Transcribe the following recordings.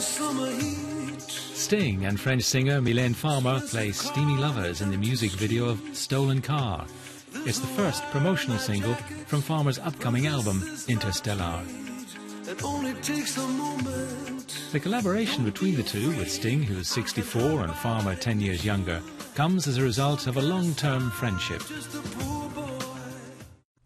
Sting and French singer Mylène Farmer play steamy lovers in the music video of Stolen Car. It's the first promotional single from Farmer's upcoming album, Interstellaires. The collaboration between the two, with Sting, who is 64, and Farmer 10 years younger, comes as a result of a long-term friendship.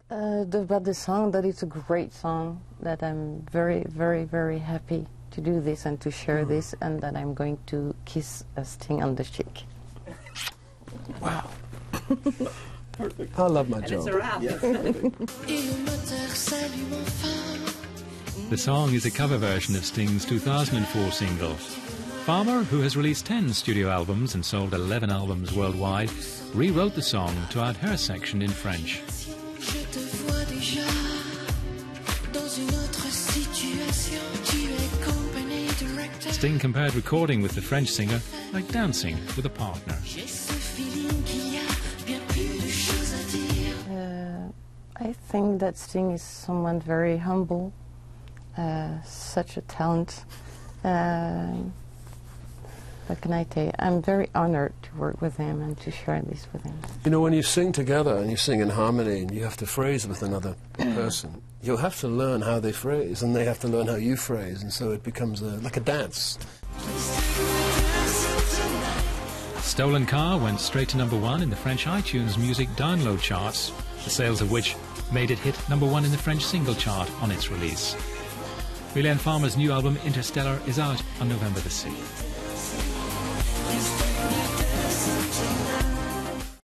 Uh, about the song, that it's a great song, that I'm very, very, very happy to do this and to share mm. this, and that I'm going to kiss a Sting on the cheek. Wow. Perfect. I love my and job. the song is a cover version of Sting's 2004 single. Farmer, who has released 10 studio albums and sold 11 albums worldwide, rewrote the song to add her section in French. Sting compared recording with the French singer like dancing with a partner. Uh, I think that Sting is someone very humble, uh, such a talent. Uh, what can I tell you? I'm very honored to work with him and to share this with him. You know, when you sing together and you sing in harmony and you have to phrase with another person, you'll have to learn how they phrase and they have to learn how you phrase, and so it becomes a, like a dance. Stolen Car went straight to number one in the French iTunes music download charts, the sales of which made it hit number one in the French single chart on its release. Mylène Farmer's new album Interstellaires is out on November the 6th.